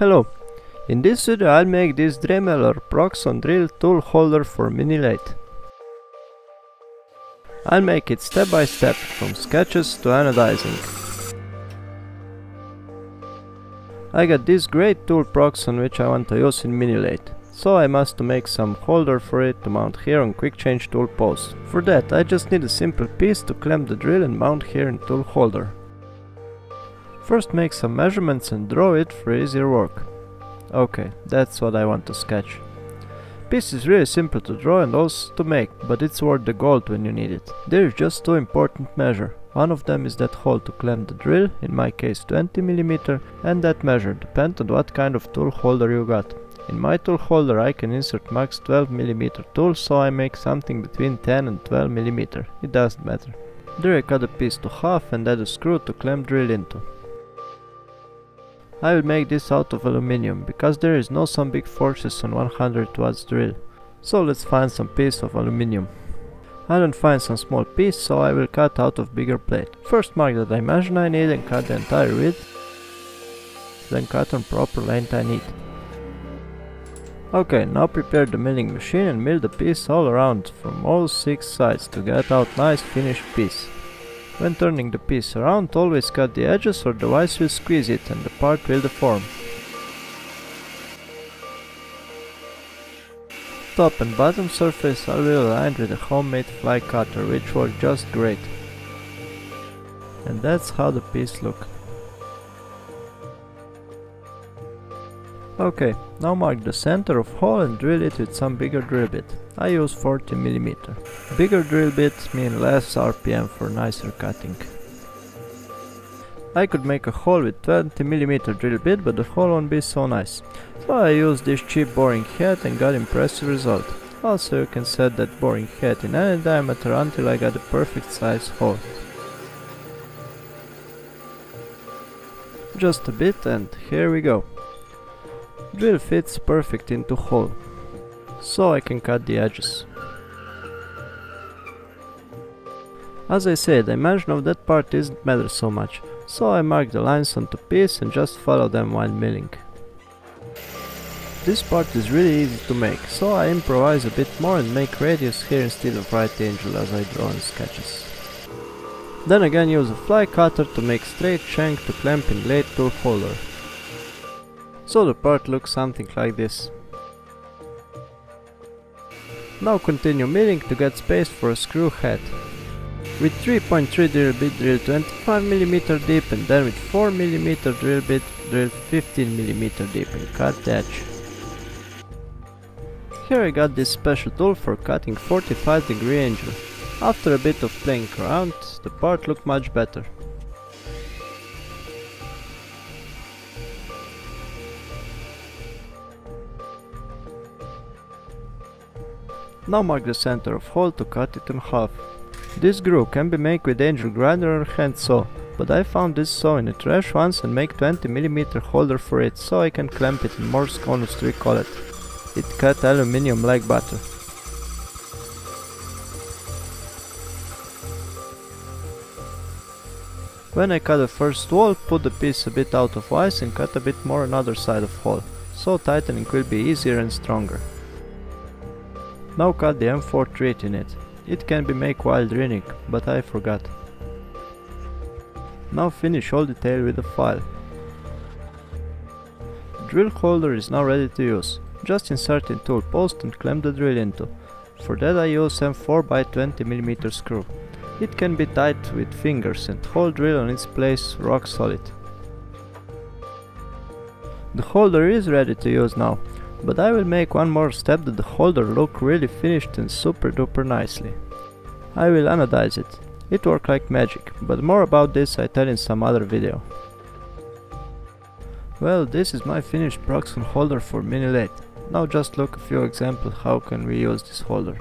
Hello! In this video I'll make this Dremel or Proxxon drill tool holder for mini lathe. I'll make it step by step, from sketches to anodizing. I got this great tool Proxxon which I want to use in mini lathe, so I must make some holder for it to mount here on quick change tool post. For that I just need a simple piece to clamp the drill and mount here in tool holder. First make some measurements and draw it for easier work. Okay, that's what I want to sketch. Piece is really simple to draw and also to make, but it's worth the gold when you need it. There is just two important measure. One of them is that hole to clamp the drill, in my case 20mm, and that measure, depends on what kind of tool holder you got. In my tool holder I can insert max 12mm tool, so I make something between 10 and 12mm, it doesn't matter. There I cut the piece to half and add a screw to clamp drill into. I will make this out of aluminium, because there is no some big forces on 100 watts drill. So let's find some piece of aluminium. I don't find some small piece, so I will cut out of bigger plate. First mark the dimension I need and cut the entire width, then cut on proper length I need. Okay, now prepare the milling machine and mill the piece all around from all 6 sides to get out nice finished piece. When turning the piece around, always cut the edges or the vice will squeeze it and the part will deform. Top and bottom surface are will aligned with a homemade fly cutter, which worked just great. And that's how the piece look. Okay, now mark the center of hole and drill it with some bigger drill bit. I use 40mm. Bigger drill bits mean less RPM for nicer cutting. I could make a hole with 20mm drill bit, but the hole won't be so nice. So I used this cheap boring head and got impressive result. Also you can set that boring head in any diameter until I got the perfect size hole. Just a bit and here we go. Drill fits perfect into hole, so I can cut the edges. As I said, dimension of that part doesn't matter so much, so I mark the lines onto piece and just follow them while milling. This part is really easy to make, so I improvise a bit more and make radius here instead of right angle as I draw in sketches. Then again use a fly cutter to make straight shank to clamp in lathe tool holder. So the part looks something like this. Now continue milling to get space for a screw head. With 3.3 drill bit drill 25mm deep and then with 4mm drill bit drill 15mm deep and cut edge. Here I got this special tool for cutting 45 degree angle. After a bit of playing around, the part looked much better. Now mark the center of hole to cut it in half. This groove can be made with angel grinder or hand saw, but I found this saw in a trash once and make 20mm holder for it, so I can clamp it in Morse conus we call it. It cut aluminium like butter. When I cut the first wall, put the piece a bit out of vise and cut a bit more on other side of hole, so tightening will be easier and stronger. Now cut the M4 treat in it. It can be made while drilling, but I forgot. Now finish all detail with the file. Drill holder is now ready to use. Just insert in tool post and clamp the drill into. For that I use M4 by 20mm screw. It can be tight with fingers and hold drill on its place rock solid. The holder is ready to use now. But I will make one more step that the holder look really finished and super duper nicely. I will anodize it. It worked like magic, but more about this I tell in some other video. Well, this is my finished Proxxon holder for mini lathe. Now just look a few examples how can we use this holder.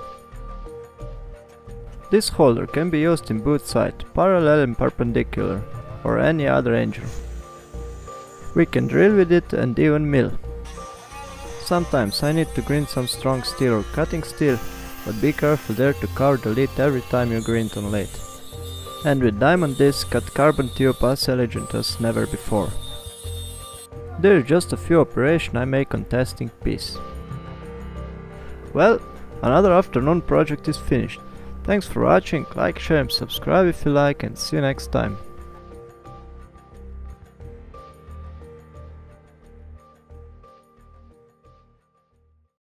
This holder can be used in both side, parallel and perpendicular, or any other angle. We can drill with it and even mill. Sometimes I need to grind some strong steel or cutting steel, but be careful there to cover the lid every time you grind on lathe. And with diamond disc cut carbon tube as elegant as never before. There are just a few operations I make on testing piece. Well, another afternoon project is finished. Thanks for watching, like, share and subscribe if you like and see you next time.